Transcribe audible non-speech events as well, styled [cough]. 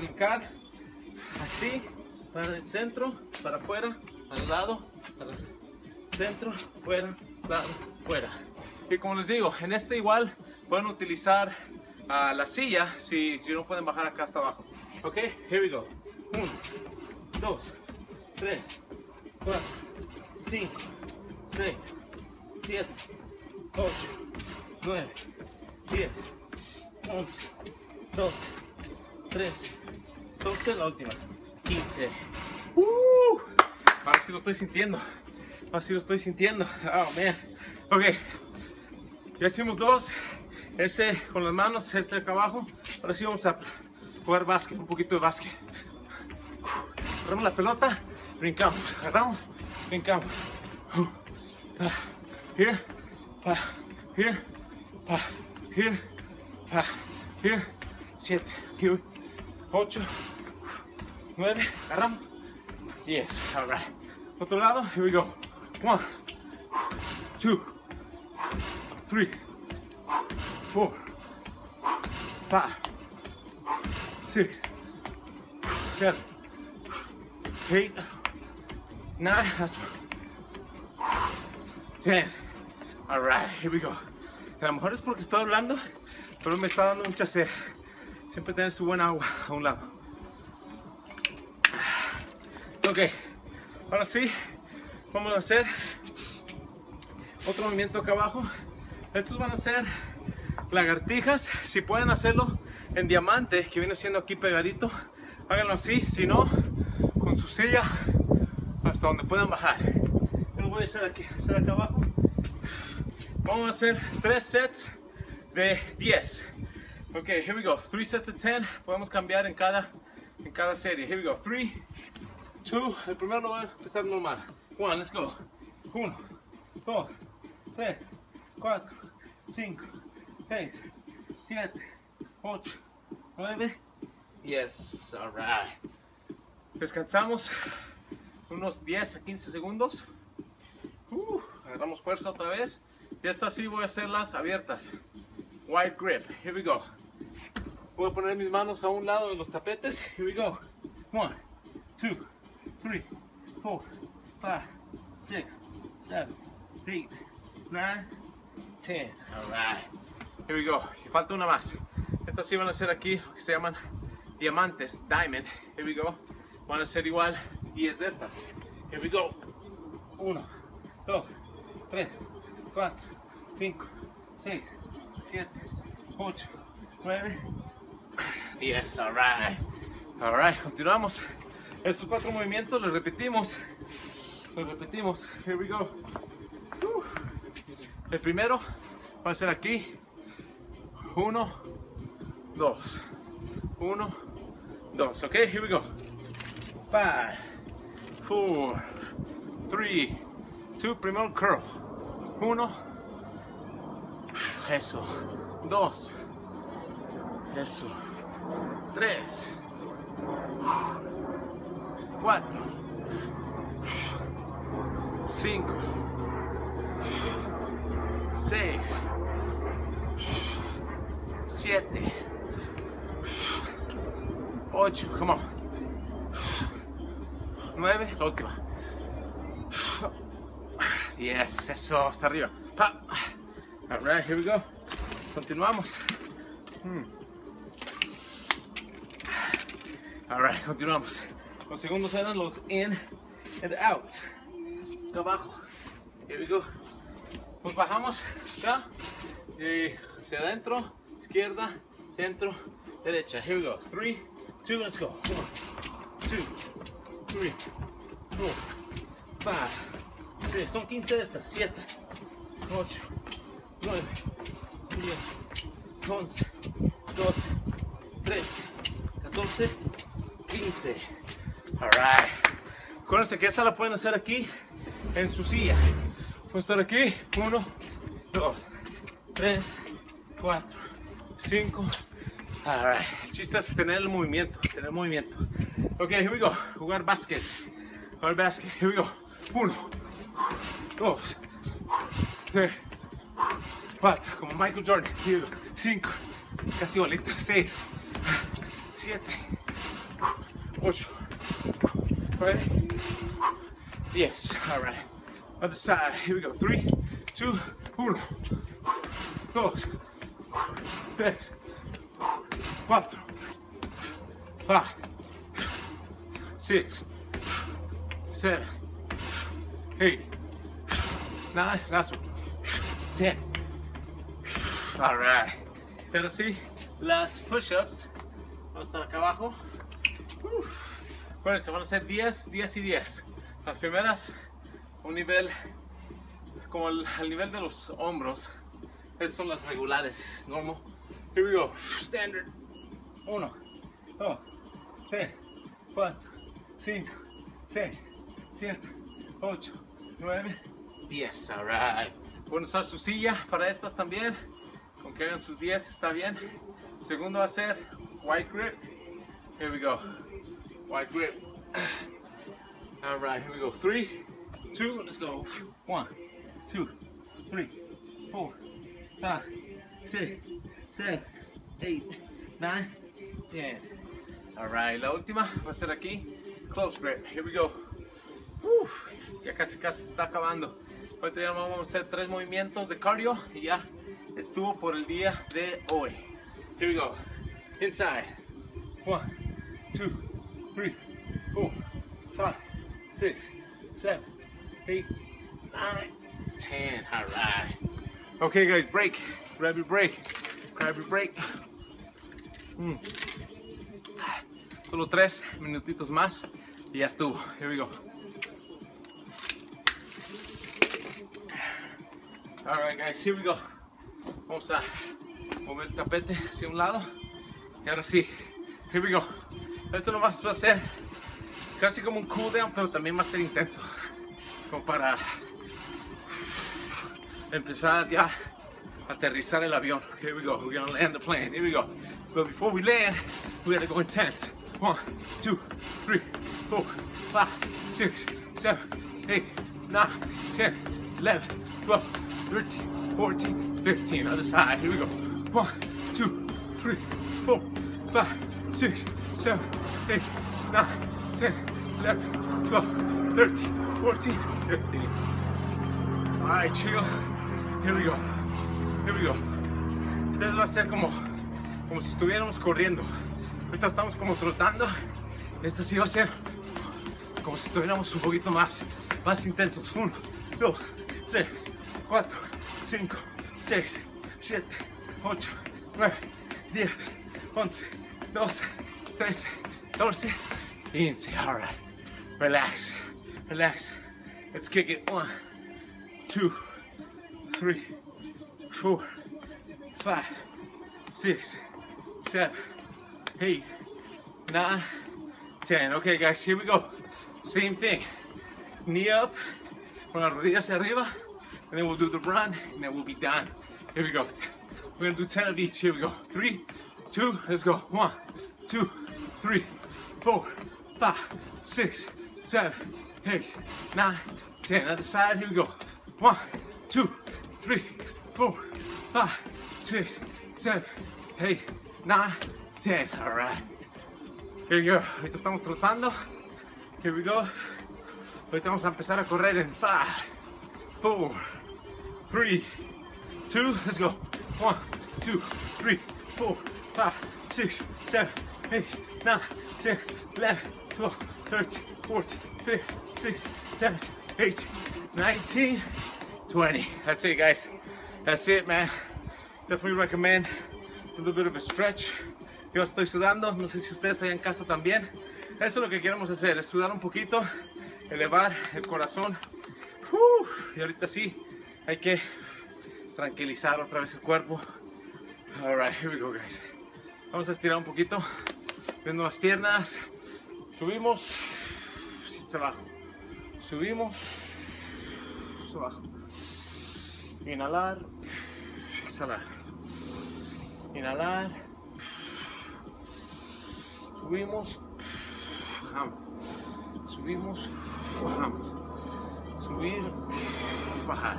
brincar así, para el centro, para afuera, al lado, para el centro, fuera, lado, fuera. Y como les digo, en este igual pueden utilizar ah, la silla si, si no pueden bajar acá hasta abajo. Ok, here we go. 1, 2, 3, 4, 5, 6, 7, 8, 9, 10, 11, 12, 13, entonces la última. 15. Uh, ahora sí lo estoy sintiendo. Ahora sí lo estoy sintiendo. Oh, man. Ok. Ya hicimos dos. Ese con las manos, este acá abajo. Ahora sí vamos a jugar básquet, un poquito de básquet. Uh, agarramos la pelota, brincamos. Agarramos, brincamos. Uh, pa, here, pa, here, pa, here, pa, here. Siete, here ocho, nueve, agarramos. Diez, alright. Otro lado, here we go. One, two, three, four, five, six, seven, eight, nine, that's ten. All right, here we go. A lo mejor es porque estoy hablando, pero me está dando mucha sed. Siempre tener su buena agua a un lado. Ok, ahora sí, vamos a hacer otro movimiento acá abajo. Estos van a ser lagartijas. Si pueden hacerlo en diamante, que viene siendo aquí pegadito, háganlo así. Si no, con su silla hasta donde puedan bajar. Yo lo voy a hacer aquí, hacer acá abajo. Vamos a hacer tres sets de 10. Ok, here we go. Three sets of 10. Podemos cambiar en cada, en cada serie. Here we go. Three, two. El primero lo voy a empezar normal. One, let's go. Uno, dos, tres, cuatro, cinco, seis, siete, ocho, nueve. Yes, alright. Descansamos unos 10 a 15 segundos. Uh, agarramos fuerza otra vez. Y esta sí voy a hacerlas abiertas. Wide grip. Here we go. Voy a poner mis manos a un lado de los tapetes. [laughs] Here we go. One, two, three, four, five, six, seven, eight, nine, ten. All right. Here we go. Y falta una más. Estas sí van a ser aquí, que se llaman diamantes, diamond. Here we go. Van a ser igual 10 de estas. Here we go. 1, 2, 3, 4, 5, 6, 7, 8, 9, Yes, alright. Alright, continuamos. Estos cuatro movimientos los repetimos. Los repetimos. Here we go. Uh. El primero va a ser aquí. Uno, dos. Uno, dos. Ok, here we go. Five, four, three, two. Primero curl. Uno. Eso. Dos. Eso. Tres. Cuatro. Cinco. Seis. Siete. Ocho. Come on. Nueve. La última. Yes, eso, hasta arriba. Pa. All here we go. Continuamos. Hmm. All right, continuamos. Los segundos eran los in and out. Acá abajo. Here we go. Nos bajamos acá. Y hacia adentro. Izquierda. Centro. Derecha. Here we go. Three, two, let's go. One, two, three, four, five, six. Son 15 de estas. 7, 8, 9, 10, 11, 12, 13, 14, Alright. Acuérdense que esa la pueden hacer aquí en su silla. Pueden estar aquí. 1, 2, 3, 4, 5. Alright. El chiste es tener el movimiento. Tener el movimiento. Ok, here we go. Jugar básquet. Jugar básquet. Here we go. 1, 2, 3, 4. Como Michael Jordan. 5. Casi bolita. 6, 7. Which, ready? Yes, all right. Other side, here we go. Three, two, uno. Dos, tres, cuatro, five, six, seven, eight, nine, last one, ten. All right. Pero sí, las push-ups. Vamos a estar acá abajo. Bueno, se van a hacer 10, 10 y 10. Las primeras, un nivel como el, al nivel de los hombros. Esas son las regulares. Normal. Here we go. Standard. 1, 2, 3, 4, 5, 6, 7, 8, 9, 10. Alright. Pueden usar su silla para estas también. Con que hagan sus 10 está bien. Segundo va a ser white grip. Here we go. White grip. [sighs] Alright, here we go. Three, two, let's go. One, two, three, four, five, six, seven, eight, nine, ten. Alright, la última va a ser aquí. Close grip. Here we go. Uf, ya casi casi está acabando. Vamos a hacer tres movimientos de cardio y ya estuvo por el día de hoy. Here we go. Inside. One, two, three, four, five, six, seven, eight, nine, ten. All right. Okay, guys, break. Grab your break. Grab your break. Mm. Solo tres minutitos más y ya estuvo. Here we go. All right, guys, here we go. Vamos a mover el tapete hacia un lado. Y ahora sí, here we go. Esto nomás va a ser casi como un cool down, pero también va a ser intenso. Como para empezar ya a aterrizar el avión. Here we go. We're gonna land the plane. Here we go. But before we land, we gotta go intense. One, two, three, four, five, six, seven, eight, nine, ten, eleven, twelve, thirteen, fourteen, fifteen. Other side. Here we go. One, two, three, four, five, six, seven, eight, nine, ten, eleven, twelve, thirteen, fourteen, fifteen. All right, chill. Here we go. Here we go. Entonces va a ser como, si estuviéramos corriendo. Ahorita estamos como trotando. Esta sí va a ser como si estuviéramos un poquito más, más intensos. 1, 2, 3, 4, 5, 6, 7, 8, 9, 10, 11, dos, tres, doce, quince. All right, relax, relax. Let's kick it. One, two, three, four, five, six, seven, eight, nine, ten. Okay, guys, here we go. Same thing. Knee up, con las rodillas arriba, and then we'll do the run, and then we'll be done. Here we go. We're gonna do 10 of each. Here we go. Three, two, let's go. One, two, three, four, five, six, seven, eight, nine, ten. Other side, here we go. One, two, three, four, five, six, seven, eight, nine, ten. All right. Here we go. Ahorita estamos trotando. Here we go. Ahorita vamos a empezar a correr en five, four, three, two, let's go. One, two, three, four, five, six, seven, eight, nine, ten, eleven, twelve, thirteen, fourteen, fifteen, sixteen, seventeen, eighteen, nineteen, twenty. That's it, guys. That's it, man. Definitely recommend a little bit of a stretch. Yo estoy sudando, no sé si ustedes allá en casa también. Eso es lo que queremos hacer, es sudar un poquito, elevar el corazón. Y ahorita sí, hay que tranquilizar otra vez el cuerpo. Alright, here we go, guys. Vamos a estirar un poquito, viendo las piernas. Subimos, hacia abajo. Subimos, hacia abajo. Inhalar, exhalar. Inhalar. Subimos, bajamos. Subimos, bajamos. Subir, bajar.